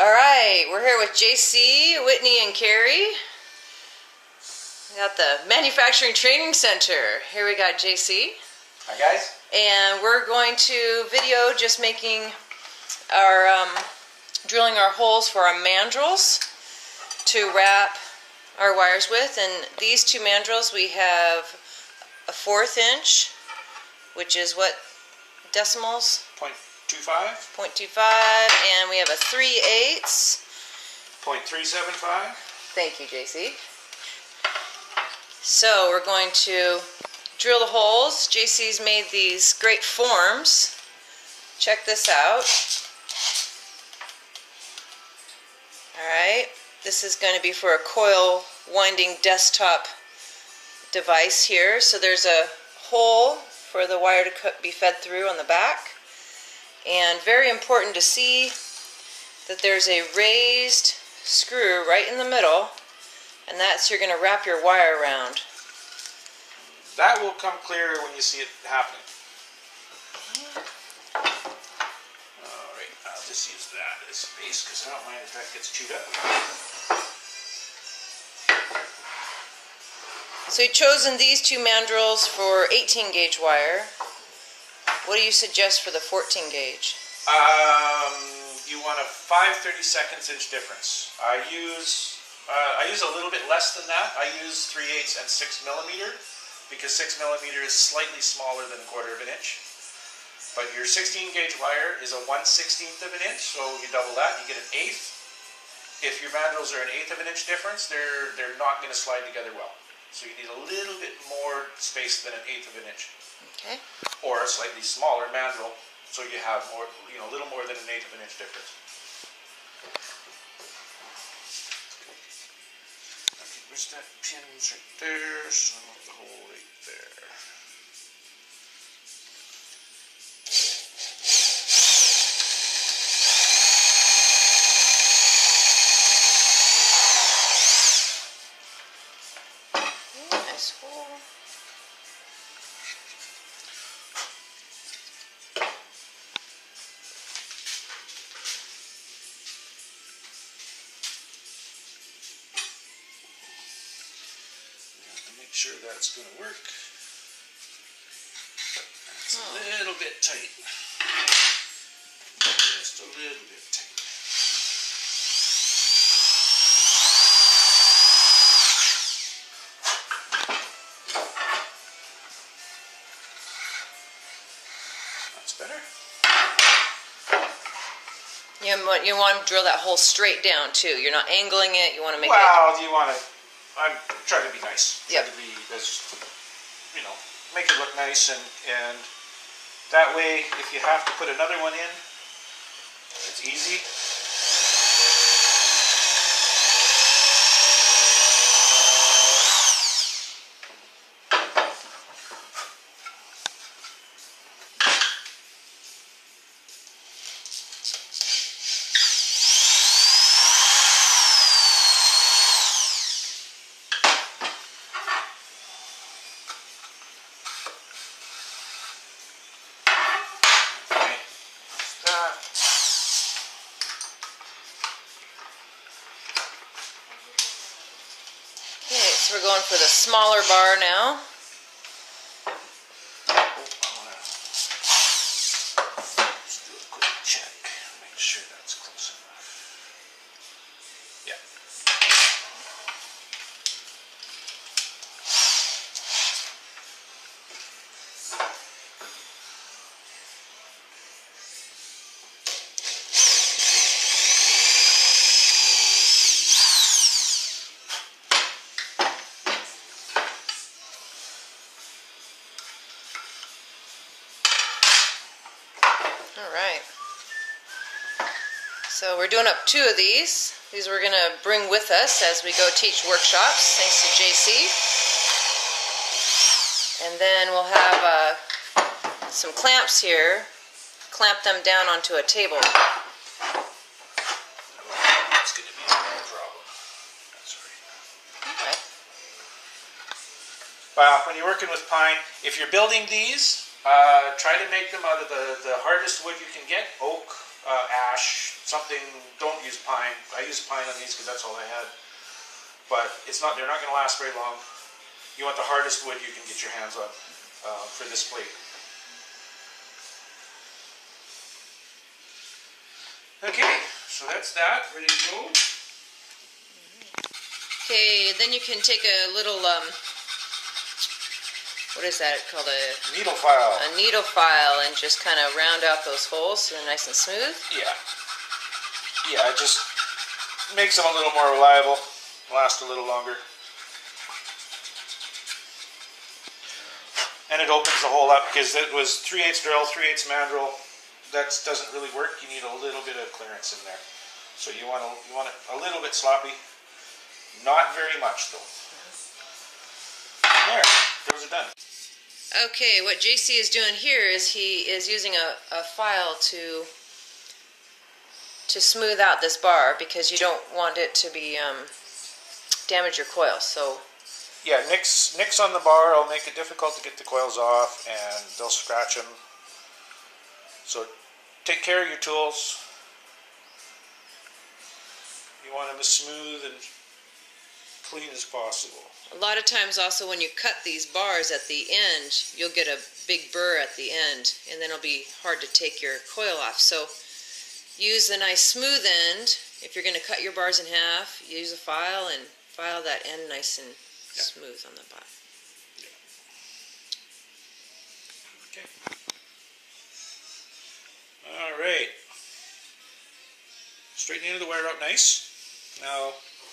All right, we're here with JC, Whitney, and Carrie. We got the Manufacturing Training Center. Here we got JC. Hi guys. And we're going to video just making our, um, drilling our holes for our mandrels to wrap our wires with. And these two mandrels, we have a fourth inch, which is what decimals? 0.25, 0.25, and we have a 3 eighths. 0.375. Thank you, JC. So we're going to drill the holes. JC's made these great forms. Check this out. Alright, this is going to be for a coil winding desktop device here. So there's a hole for the wire to be fed through on the back. And very important to see that there's a raised screw right in the middle, and that's you're going to wrap your wire around. That will come clear when you see it happening. Alright, I'll just use that as space because I don't mind if that gets chewed up. So you've chosen these two mandrels for 18 gauge wire. What do you suggest for the 14 gauge? Um, you want a 5 32 inch difference. I use uh, I use a little bit less than that. I use 3 eighths and 6 millimeter because 6 millimeter is slightly smaller than a quarter of an inch. But your 16 gauge wire is a 1 16th of an inch, so you double that, you get an eighth. If your mandrels are an eighth of an inch difference, they're, they're not going to slide together well. So you need a little bit more space than an eighth of an inch. Okay. Or a slightly smaller mandrel, so you have more, you know, a little more than an eighth of an inch difference. Okay, where's that pin's right there, so the hole right there. Sure that's going to work. It's a little bit tight. Just a little bit tight. That's better. You want, you want to drill that hole straight down too. You're not angling it. You want to make it. Well, do you want to? I'm trying to be nice. Yeah. To be as you know, make it look nice, and and that way, if you have to put another one in, it's easy. Okay. That. Okay, so we're going for the smaller bar now. Oh, I wanna just do a quick check. Make sure that's close enough. Yeah. All right. So we're doing up two of these. These we're going to bring with us as we go teach workshops, thanks to JC. And then we'll have uh, some clamps here. Clamp them down onto a table. That's going to be no problem. That's right. Okay. Well, when you're working with pine, if you're building these, uh, try to make them out of the, the hardest wood you can get, oak, uh, ash, something. Don't use pine. I use pine on these because that's all I had. But it's not. They're not going to last very long. You want the hardest wood you can get your hands on uh, for this plate. Okay, so that's that. Ready to go? Okay, then you can take a little, um, what is that called? A, Needle file. a needle file and just kind of round out those holes so they're nice and smooth. Yeah. Yeah, it just makes them a little more reliable, last a little longer. And it opens the hole up because it was 3 8 drill, 3 8 mandrel. That doesn't really work. You need a little bit of clearance in there. So you want to, you want it a little bit sloppy. Not very much though. There, those are done. Okay, what JC is doing here is he is using a, a file to to smooth out this bar because you don't want it to be um, damage your coil. So Yeah, nicks, nicks on the bar will make it difficult to get the coils off and they'll scratch them. So take care of your tools. You want them as smooth and clean as possible. a lot of times also when you cut these bars at the end, you'll get a big burr at the end and then it'll be hard to take your coil off. So use the nice smooth end. If you're going to cut your bars in half, use a file and file that end nice and Yeah. smooth on the bottom. Okay. All right. Straighten the end of the wire out nice. Now,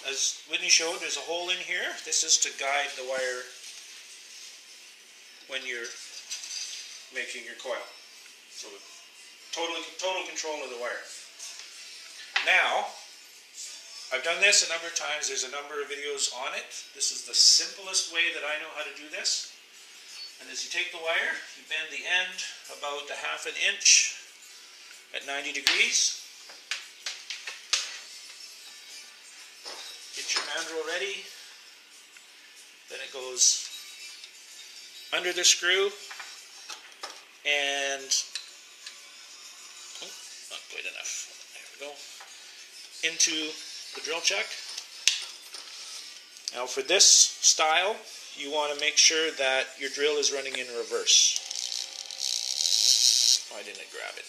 as Whitney showed, there's a hole in here. This is to guide the wire when you're making your coil. So total, total control of the wire. Now, I've done this a number of times. There's a number of videos on it. This is the simplest way that I know how to do this. And as you take the wire, you bend the end about a half an inch at 90 degrees. Get your mandrel ready. Then it goes under the screw and oh, not quite enough. There we go. Into the drill chuck. Now for this style, you want to make sure that your drill is running in reverse. Why didn't it grab it?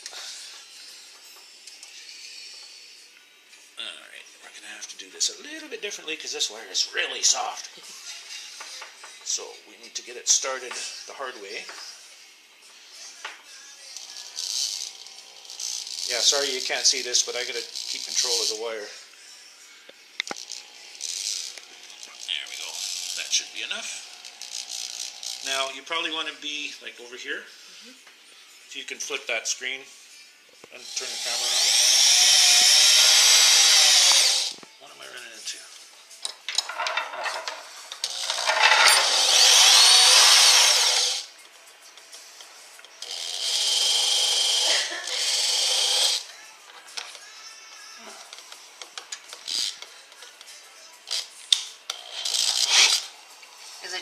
Alright, we're going to have to do this a little bit differently because this wire is really soft. So we need to get it started the hard way. Yeah, sorry you can't see this, but I gotta keep control of the wire. There we go. That should be enough. Now you probably want to be like over here. Mm-hmm. If you can flip that screen and turn the camera on.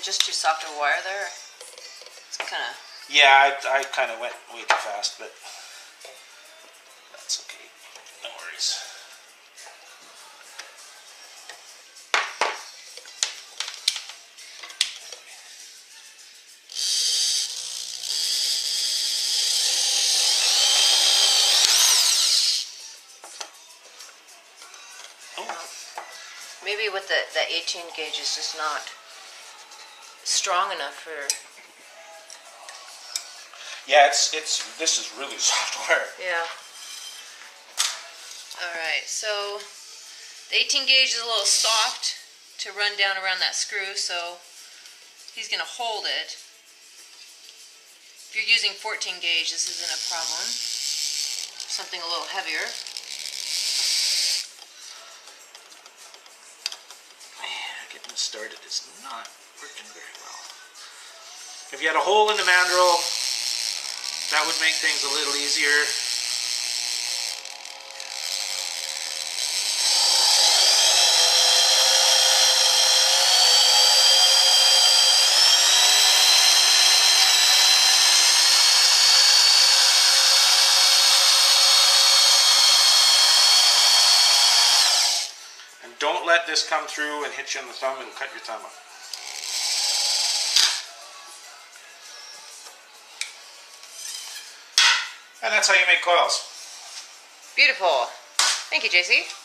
Just too soft a wire there? It's kind of. Yeah, I, I kind of went way too fast, but that's okay. No worries. Oh, Maybe with the, the 18 gauge is just not strong enough for. yeah, it's it's this is really soft wire. Yeah. All right, so the 18 gauge is a little soft to run down around that screw, so he's going to hold it. If you're using 14 gauge, this isn't a problem. Something a little heavier. Man, getting this started is not working very well. If you had a hole in the mandrel, that would make things a little easier. don't let this come through and hit you in the thumb and cut your thumb off. And that's how you make coils. Beautiful. Thank you, JC.